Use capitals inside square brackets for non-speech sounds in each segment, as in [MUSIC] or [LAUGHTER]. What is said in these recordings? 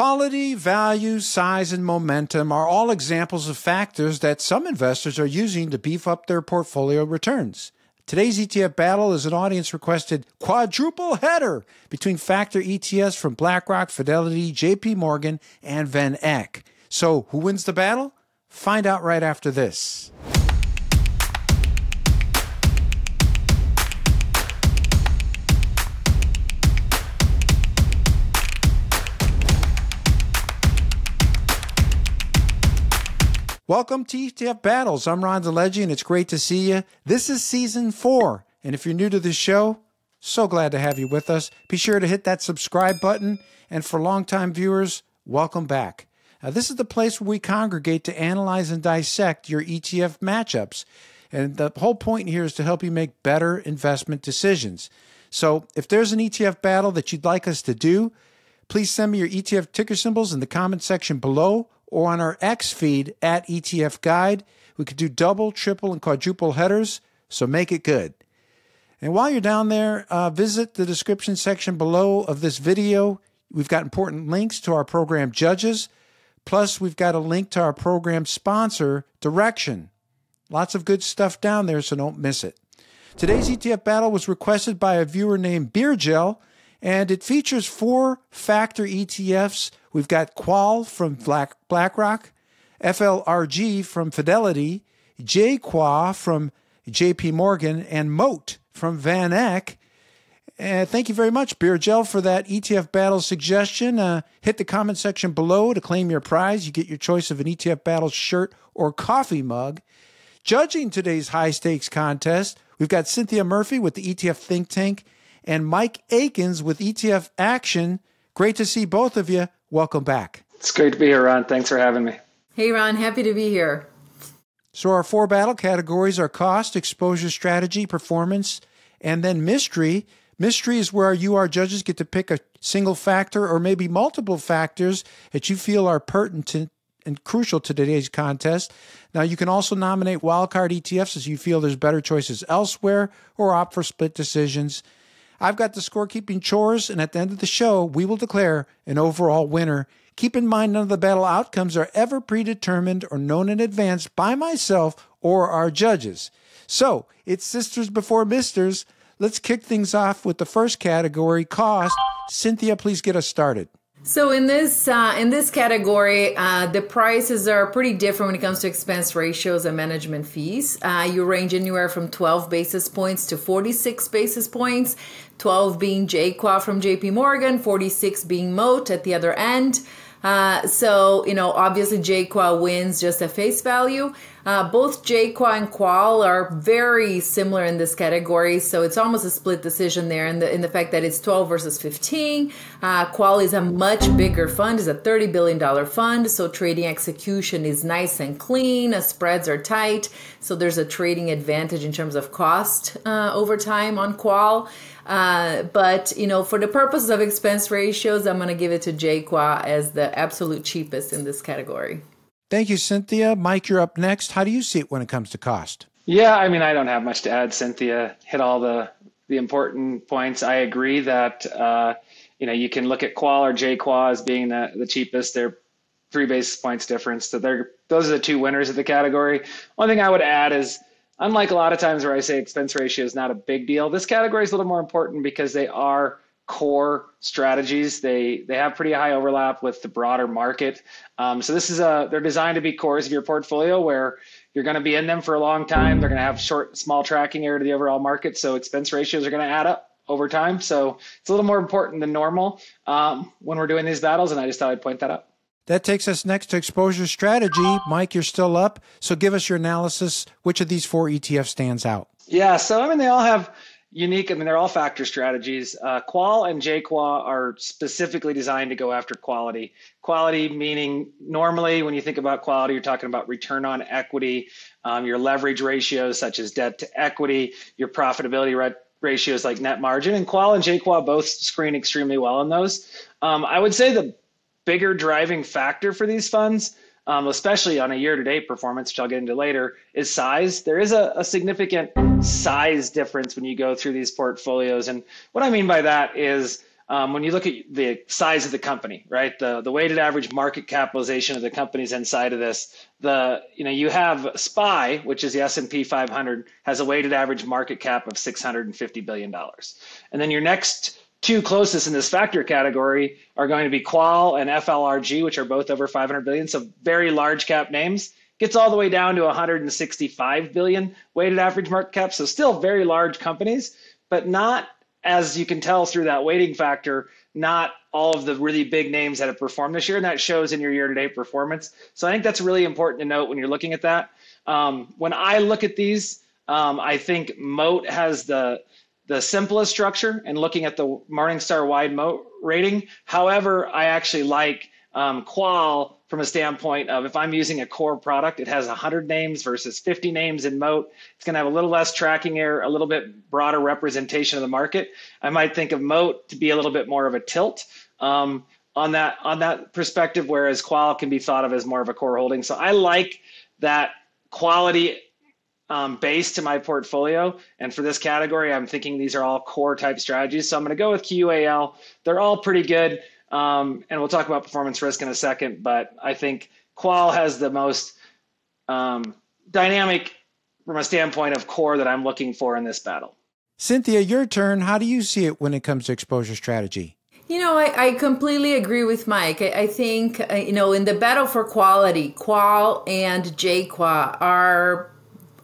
Quality, value, size, and momentum are all examples of factors that some investors are using to beef up their portfolio returns. Today's ETF battle is an audience requested quadruple header between factor ETFs from BlackRock, Fidelity, JP Morgan, and VanEck. So, who wins the battle? Find out right after this. Welcome to ETF Battles. I'm Ron DeLegge, and it's great to see you. This is season four, and if you're new to the show, so glad to have you with us. Be sure to hit that subscribe button, and for longtime viewers, welcome back. Now, this is the place where we congregate to analyze and dissect your ETF matchups, and the whole point here is to help you make better investment decisions. So, if there's an ETF battle that you'd like us to do, please send me your ETF ticker symbols in the comment section below or on our X feed at ETF Guide. We could do double, triple, and quadruple headers, so make it good. And while you're down there, uh, visit the description section below of this video. We've got important links to our program judges. Plus, we've got a link to our program sponsor, Direxion. Lots of good stuff down there, so don't miss it. Today's ETF battle was requested by a viewer named Beer Gel, and it features four factor ETFs We've got Qual from Black, BlackRock, FLRG from Fidelity, JQuA from JP Morgan, and Moat from VanEck. Uh, thank you very much, Beer Gel, for that ETF battle suggestion. Uh, hit the comment section below to claim your prize. You get your choice of an ETF battle shirt or coffee mug. Judging today's high stakes contest, we've got Cinthia Murphy with the ETF Think Tank and Mike Akins with ETF Action. Great to see both of you. Welcome back. It's great to be here, Ron. Thanks for having me. Hey, Ron. Happy to be here. So, our four battle categories are cost, exposure strategy, performance, and then mystery. Mystery is where you, our judges, get to pick a single factor or maybe multiple factors that you feel are pertinent and crucial to today's contest. Now, you can also nominate wildcard ETFs as you feel there's better choices elsewhere or opt for split decisions. I've got the scorekeeping chores, and at the end of the show, we will declare an overall winner. Keep in mind, none of the battle outcomes are ever predetermined or known in advance by myself or our judges. So, it's sisters before misters. Let's kick things off with the first category cost. Cinthia, please get us started. So in this uh, in this category, uh, the prices are pretty different when it comes to expense ratios and management fees. Uh, you range anywhere from 12 basis points to 46 basis points. 12 being JQuA from JP Morgan, 46 being Moat at the other end. Uh, so, you know, obviously JQuA wins just at face value. Uh, both JQuA and Qual are very similar in this category, so it's almost a split decision there in the in the fact that it's 12 versus 15. Uh, Qual is a much bigger fund, is a 30 billion dollar fund, so trading execution is nice and clean. Uh, spreads are tight, so there's a trading advantage in terms of cost uh, over time on Qual. Uh, but you know, for the purposes of expense ratios, I'm going to give it to JQuA as the absolute cheapest in this category. Thank you, Cinthia. Mike, you're up next. How do you see it when it comes to cost? Yeah, I mean, I don't have much to add. Cinthia hit all the the important points. I agree that uh, you know you can look at Qual or JQuA as being the, the cheapest. They're three basis points difference. So they're those are the two winners of the category. One thing I would add is unlike a lot of times where I say expense ratio is not a big deal, this category is a little more important because they are core strategies. They they have pretty high overlap with the broader market. Um, so this is a they're designed to be cores of your portfolio where you're going to be in them for a long time. They're going to have short, small tracking error to the overall market. So expense ratios are going to add up over time. So it's a little more important than normal um, when we're doing these battles. And I just thought I'd point that out. That takes us next to exposure strategy. Mike, you're still up. So give us your analysis. Which of these four ETFs stands out? Yeah. So, I mean, they all have unique. I mean, they're all factor strategies. Uh, Qual and JQuA are specifically designed to go after quality. Quality meaning normally when you think about quality, you're talking about return on equity, um, your leverage ratios such as debt to equity, your profitability re- ratios like net margin. And Qual and JQuA both screen extremely well on those. Um, I would say the bigger driving factor for these funds um, especially on a year-to-date performance, which I'll get into later, is size. There is a, a, significant size difference when you go through these portfolios, and what I mean by that is um, when you look at the size of the company, right? The the weighted average market capitalization of the companies inside of this, the you know you have SPY, which is the S and P 500, has a weighted average market cap of 650 billion dollars, and then your next two closest in this factor category are going to be Qual and FLRG, which are both over 500 billion, so very large cap names. Gets all the way down to 165 billion weighted average market cap, so still very large companies, but not as you can tell through that weighting factor, not all of the really big names that have performed this year, and that shows in your year-to-date performance. So I think that's really important to note when you're looking at that. Um, when I look at these, um, I think Moat has the the simplest structure, and looking at the Morningstar wide Moat rating. However, I actually like um, Qual from a standpoint of if I'm using a core product, it has 100 names versus 50 names in Moat. It's going to have a little less tracking error, a little bit broader representation of the market. I might think of Moat to be a little bit more of a tilt um, on that on that perspective, whereas Qual can be thought of as more of a core holding. So I like that quality um, base to my portfolio. And for this category, I'm thinking these are all core type strategies. So I'm going to go with Qual. They're all pretty good. Um, and we'll talk about performance risk in a second, but I think Qual has the most um, dynamic from a standpoint of core that I'm looking for in this battle. Cinthia, your turn. How do you see it when it comes to exposure strategy? You know, I, I completely agree with Mike. I, I think, uh, you know, in the battle for quality, Qual and JQual are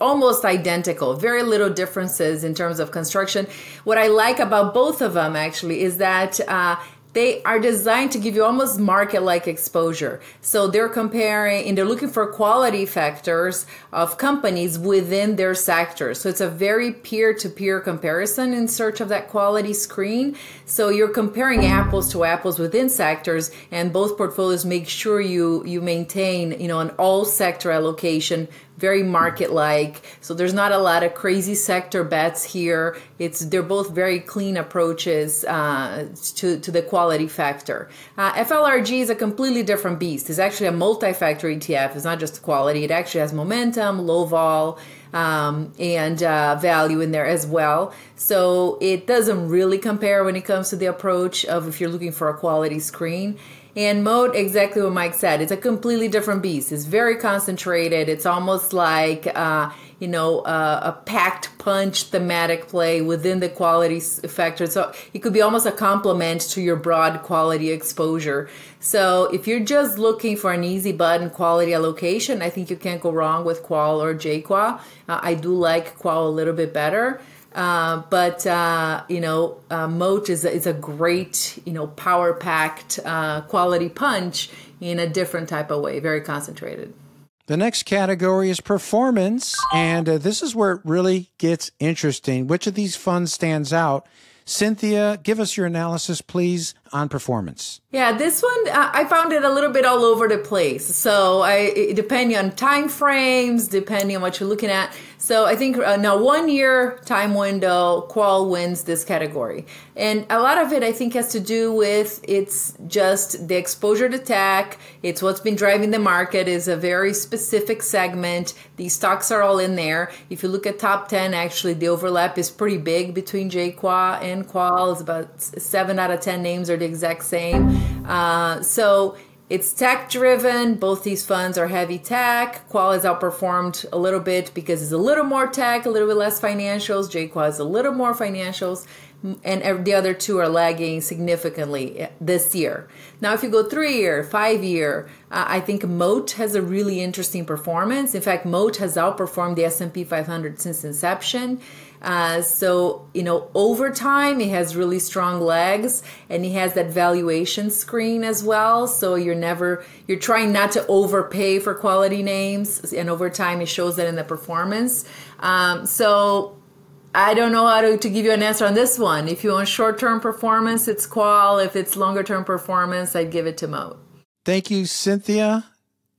almost identical, very little differences in terms of construction. What I like about both of them actually is that uh, they are designed to give you almost market like exposure. So they're comparing and they're looking for quality factors of companies within their sector. So it's a very peer to peer comparison in search of that quality screen. So you're comparing apples to apples within sectors and both portfolios make sure you, you maintain, you know, an all sector allocation very market like. So there's not a lot of crazy sector bets here. It's they're both very clean approaches uh, to to the quality factor. Uh, FLRG is a completely different beast. It's actually a multi-factor ETF. It's not just quality. It actually has momentum, low vol. Um, and uh, value in there as well. So it doesn't really compare when it comes to the approach of if you're looking for a quality screen. And Moat, exactly what Mike said, it's a completely different beast. It's very concentrated. It's almost like, uh, you know, uh, a packed punch thematic play within the quality factor. So it could be almost a complement to your broad quality exposure. So if you're just looking for an easy button quality allocation, I think you can't go wrong with Qual or JQual. Uh, I do like Qual a little bit better. Uh, but uh, you know, uh, Moat is a, is a great you know power packed uh, quality punch in a different type of way, very concentrated. The next category is performance, and uh, this is where it really gets interesting. Which of these funds stands out? Cinthia, give us your analysis, please, on performance. Yeah, this one I found it a little bit all over the place. So I depending on time frames, depending on what you're looking at. So I think uh, now one year time window, Qual wins this category. And a lot of it I think has to do with it's just the exposure to tech. It's what's been driving the market is a very specific segment. These stocks are all in there. If you look at top 10, actually the overlap is pretty big between JQual and Qual. It's about seven out of 10 names are the exact same. Uh, so it's tech driven. Both these funds are heavy tech. Qual has outperformed a little bit because it's a little more tech, a little bit less financials. JQual is a little more financials. And the other two are lagging significantly eh, this year. Now, if you go three year, five year, uh, I think Moat has a really interesting performance. In fact, Moat has outperformed the S&P 500 since inception. Uh, so, you know, over time, he has really strong legs and he has that valuation screen as well. So you're never, you're trying not to overpay for quality names. And over time, it shows that in the performance. Um, so I don't know how to, to give you an answer on this one. If you want short term performance, it's Qual. If it's longer term performance, I'd give it to Moat. Thank you, Cinthia.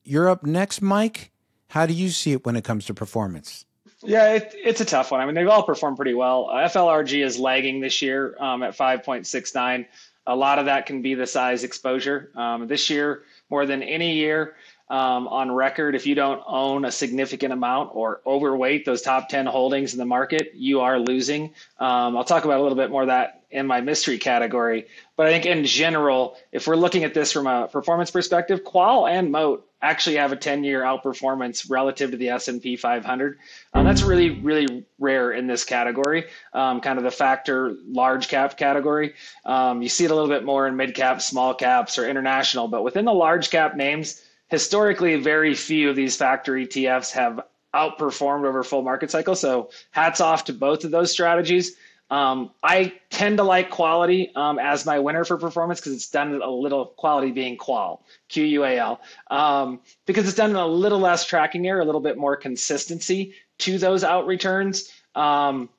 You're up next, Mike. How do you see it when it comes to performance? Yeah, it, it's a tough one. I mean, they've all performed pretty well. Uh, FLRG is lagging this year um, at 5.69. A lot of that can be the size exposure. Um, this year, more than any year um, on record, if you don't own a significant amount or overweight those top 10 holdings in the market, you are losing. Um, I'll talk about a little bit more of that in my mystery category. But I think in general, if we're looking at this from a performance perspective, Qual and Moat actually have a 10-year outperformance relative to the S&P 500. Um, that's really, really rare in this category, um, kind of the factor large cap category. Um, you see it a little bit more in mid cap, small caps, or international, but within the large cap names, historically, very few of these factor ETFs have outperformed over full market cycle. So hats off to both of those strategies. Um, I tend to like quality um, as my winner for performance because it's done a little quality being qual, Q U A L, um, because it's done a little less tracking error, a little bit more consistency to those out returns. Um,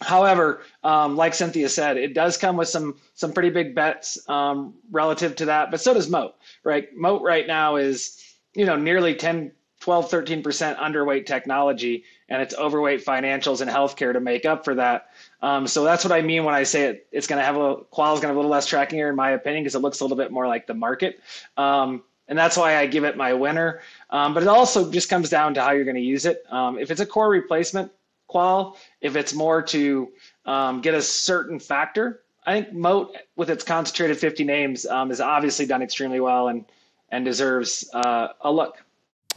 however, um, like Cinthia said, it does come with some some pretty big bets um, relative to that, but so does Moat, right? Moat right now is you know nearly 10 12, 13% underweight technology, and it's overweight financials and healthcare to make up for that. Um, so that's what I mean when I say it, it's going to have a little, qual is going to have a little less tracking error, in my opinion, because it looks a little bit more like the market. Um, and that's why I give it my winner. Um, but it also just comes down to how you're going to use it. Um, if it's a core replacement qual, if it's more to um, get a certain factor, I think Moat, with its concentrated 50 names, um, has obviously done extremely well and and deserves uh, a look.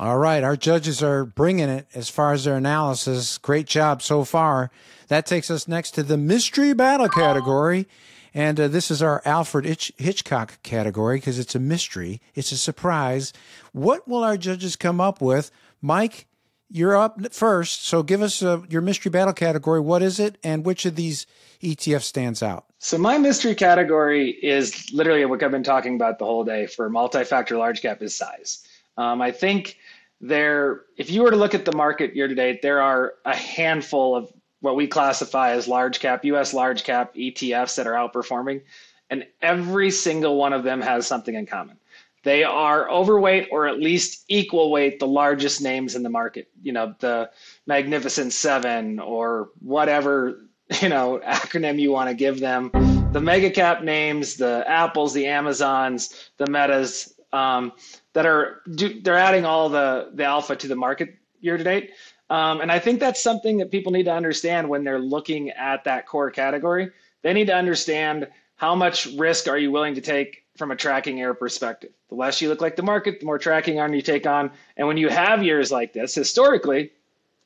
All right, our judges are bringing it as far as their analysis. Great job so far. That takes us next to the mystery battle category. And uh, this is our Alfred Hitch- Hitchcock category because it's a mystery, it's a surprise. What will our judges come up with? Mike, you're up first. So give us uh, your mystery battle category. What is it, and which of these ETFs stands out? So my mystery category is literally what I've been talking about the whole day for multi-factor large cap is size. Um, I think there, if you were to look at the market year to date, there are a handful of what we classify as large cap, US large cap ETFs that are outperforming. And every single one of them has something in common. They are overweight or at least equal weight the largest names in the market. You know, the Magnificent Seven or whatever, you know, [LAUGHS] acronym you want to give them. The mega cap names, the Apples, the Amazons, the Metas, um, that are do, they're adding all the the alpha to the market year to date. Um, and I think that's something that people need to understand when they're looking at that core category. They need to understand how much risk are you willing to take from a tracking error perspective. The less you look like the market, the more tracking on you take on. And when you have years like this, historically,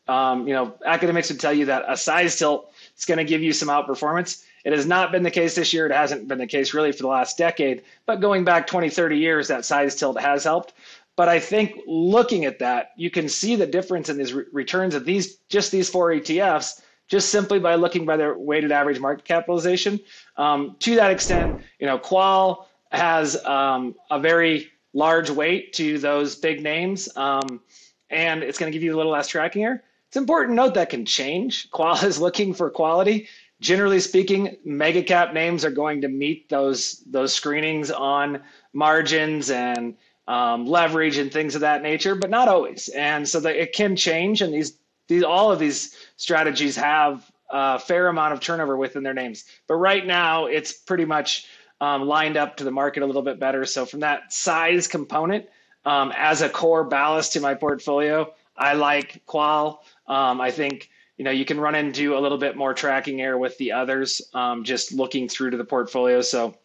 um, you know, academics would tell you that a size tilt is going to give you some outperformance. It has not been the case this year. It hasn't been the case really for the last decade. But going back 20, 30 years, that size tilt has helped. But I think looking at that, you can see the difference in these re- returns of these just these four ETFs just simply by looking by their weighted average market capitalization. Um, to that extent, you know, Qual has um, a very large weight to those big names, um, and it's going to give you a little less tracking error. It's important to note that can change. Qual is looking for quality generally speaking, mega cap names are going to meet those those screenings on margins and um, leverage and things of that nature, but not always. And so it can change, and these these all of these strategies have a fair amount of turnover within their names. But right now, it's pretty much um, lined up to the market a little bit better. So from that size component, um, as a core ballast to my portfolio, I like Qual. Um, I think you know you can run into a little bit more tracking error with the others um, just looking through to the portfolio. So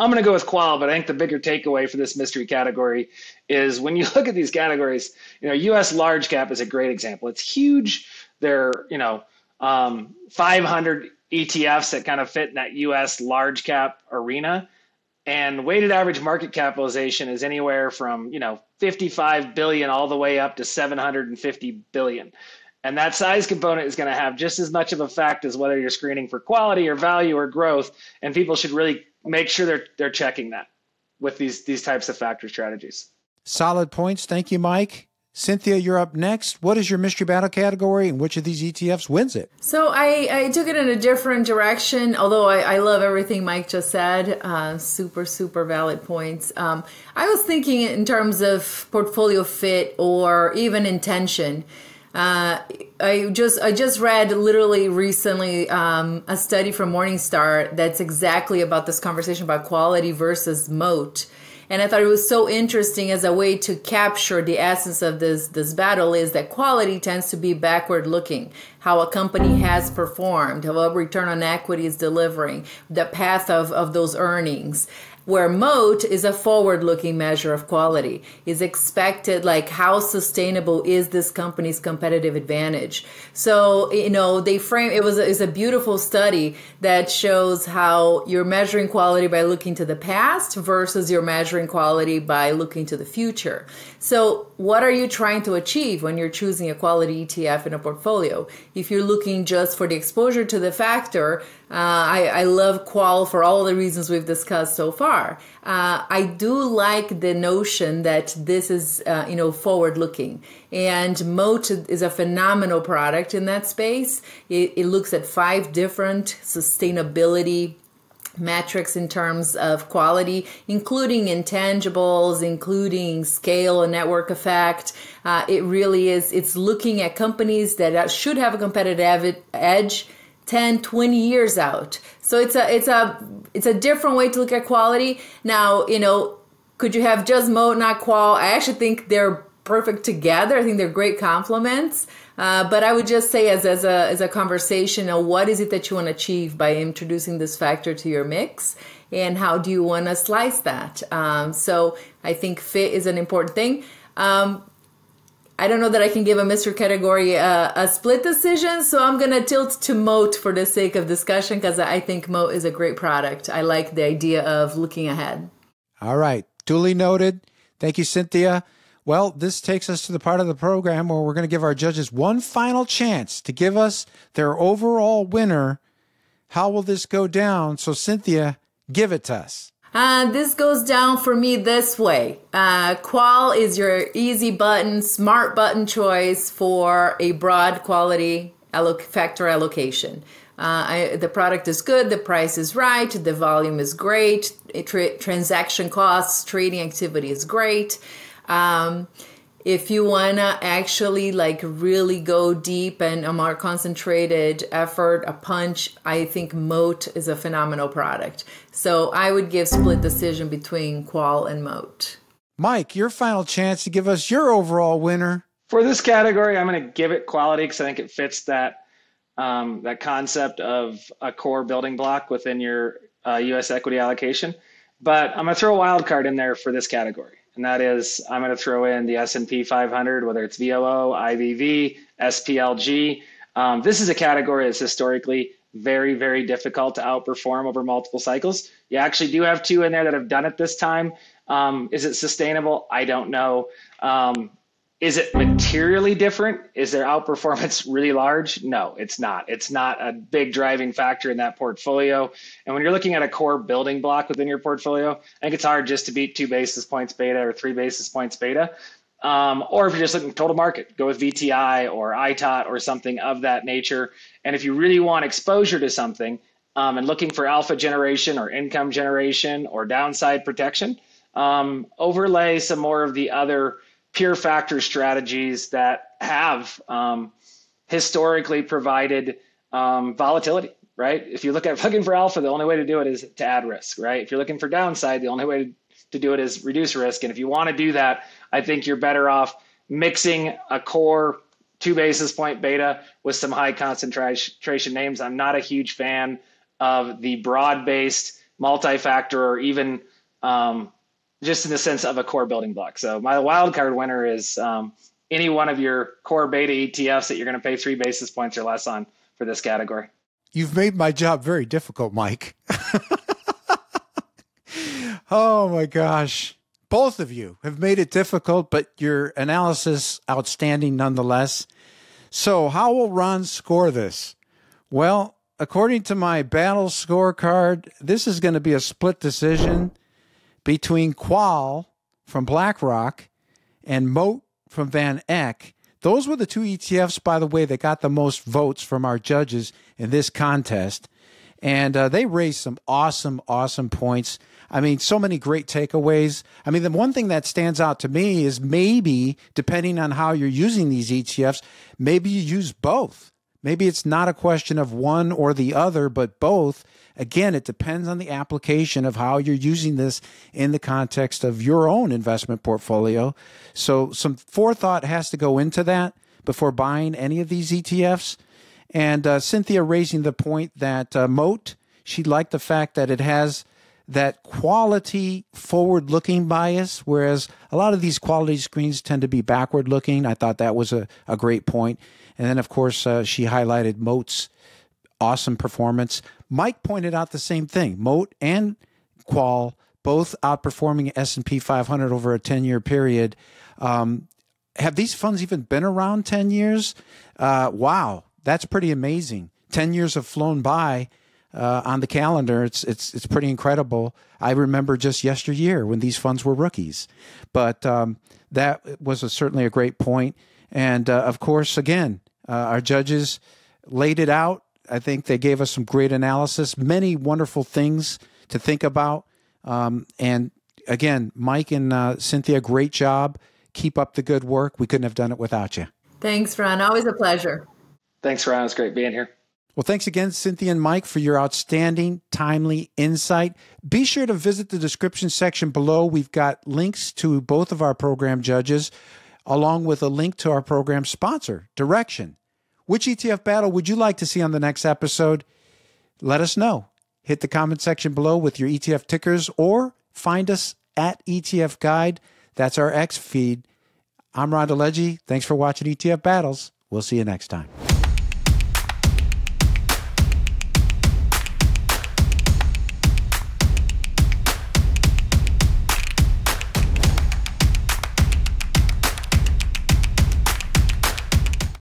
i'm going to go with qual but i think the bigger takeaway for this mystery category is when you [LAUGHS] look at these categories you know us large cap is a great example. It's huge. They're you know um, 500 etfs that kind of fit in that us large cap arena. And weighted average market capitalization is anywhere from you know 55 billion all the way up to 750 billion and that size component is going to have just as much of a fact as whether you're screening for quality or value or growth. And people should really make sure they're they're checking that with these these types of factor strategies. Solid points. Thank you, Mike. Cinthia, you're up next. What is your mystery battle category and which of these ETFs wins it? So I, I took it in a different direction, although I, I love everything Mike just said. Uh, super, super valid points. Um, I was thinking in terms of portfolio fit or even intention. Uh, I just I just read literally recently um, a study from Morningstar that's exactly about this conversation about quality versus moat. And I thought it was so interesting as a way to capture the essence of this this battle is that quality tends to be backward looking. How a company has performed, how a return on equity is delivering, the path of, of those earnings where moat is a forward looking measure of quality is expected like how sustainable is this company's competitive advantage? So you know they frame it was a, a beautiful study that shows how you're measuring quality by looking to the past versus you're measuring quality by looking to the future. So what are you trying to achieve when you're choosing a quality etf in a portfolio? If you're looking just for the exposure to the factor uh, I, I, love qual for all the reasons we've discussed so far. Uh, I do like the notion that this is, uh, you know, forward looking. And Moat is a phenomenal product in that space. It, it looks at five different sustainability metrics in terms of quality, including intangibles, including scale and network effect. Uh, it really is, it's looking at companies that should have a competitive edge 10 20 years out. So it's a it's a it's a different way to look at quality. Now you know could you have just moat not qual? I actually think they're perfect together. I think they're great complements. Uh, but i would just say as, as a as a conversation you know, what is it that you want to achieve by introducing this factor to your mix? And how do you want to slice that? Um, so i think fit is an important thing. Um, I don't know that I can give a Mr. Category uh, a split decision, so I'm to tilt to Moat for the sake of discussion because I think Moat is a great product. I like the idea of looking ahead. All right. Duly noted. Thank you, Cinthia. Well, this takes us to the part of the program where we're going to give our judges one final chance to give us their overall winner. How will this go down? So, Cinthia, give it to us. Uh, this goes down for me this way. Uh, Qual is your easy button, smart button choice for a broad quality factor allocation. Uh, I, the product is good, the price is right, the volume is great, tra- transaction costs, trading activity is great. Um, if you wanna actually like really go deep and a more concentrated effort, a punch, I think Moat is a phenomenal product. So I would give split decision between Qual and Moat. Mike, your final chance to give us your overall winner. For this category, I'm going to give it quality because I think it fits that um, that concept of a core building block within your uh, U.S. equity allocation. But I'm going to throw a wild card in there for this category and that is I'm going to throw in the S&P 500, whether it's VOO, IVV, SPLG. Um, this is a category that's historically very, very difficult to outperform over multiple cycles. You actually do have two in there that have done it this time. Um, is it sustainable? I don't know. Um, is it materially different? Is their outperformance [LAUGHS] really large? No, it's not. It's not a big driving factor in that portfolio. And when you're looking at a core building block within your portfolio, I think it's hard just to beat two basis points beta or three basis points beta. Um, or if you're just looking total market, go with VTI or ITOT or something of that nature. And if you really want exposure to something um, and looking for alpha generation or income generation or downside protection, um, overlay some more of the other pure factor strategies that have um, historically provided um, volatility, right? If you look at looking for alpha, the only way to do it is to add risk, right? If you're looking for downside, the only way to do it is reduce risk. And if you want to do that, I think you're better off mixing a core two basis point beta with some high concentration names. I'm not a huge fan of the broad based multi factor or even um, just in the sense of a core building block. So my wildcard winner is um, any one of your core beta ETFs that you're going to pay three basis points or less on for this category. You've made my job very difficult, Mike. [LAUGHS] oh my gosh. Both of you have made it difficult, but your analysis outstanding nonetheless. So, how will Ron score this? Well, according to my battle scorecard, this is going to be a split decision between Qual from BlackRock and Moat from VanEck. Those were the two ETFs, by the way, that got the most votes from our judges in this contest. And uh, they raised some awesome, awesome points. I mean, so many great takeaways. I mean, the one thing that stands out to me is maybe, depending on how you're using these ETFs, maybe you use both Maybe it's not a question of one or the other, but both. Again, it depends on the application of how you're using this in the context of your own investment portfolio. So, some forethought has to go into that before buying any of these ETFs. And uh, Cinthia raising the point that uh, Moat, she liked the fact that it has that quality forward looking bias, whereas a lot of these quality screens tend to be backward looking. I thought that was a, a great point. And then, of course, uh, she highlighted Moat's awesome performance. Mike pointed out the same thing. Moat and Qual both outperforming S&P 500 over a 10-year period. Um, have these funds even been around 10 years? Uh, wow, that's pretty amazing. 10 years have flown by uh, on the calendar. It's, it's, it's pretty incredible. I remember just yesteryear when these funds were rookies. But um, that was a, certainly a great point. And uh, of course, again, uh, our judges laid it out. I think they gave us some great analysis, many wonderful things to think about. Um, and again, Mike and uh, Cinthia, great job. Keep up the good work. We couldn't have done it without you. Thanks, Ron. Always a pleasure. Thanks, Ron. It's great being here. Well, thanks again, Cinthia and Mike, for your outstanding, timely insight. Be sure to visit the description section below. We've got links to both of our program judges, along with a link to our program sponsor, Direxion. Which ETF battle would you like to see on the next episode? Let us know. Hit the comment section below with your ETF tickers or find us at ETF Guide. That's our X feed. I'm Ron DeLegge. Thanks for watching ETF Battles. We'll see you next time.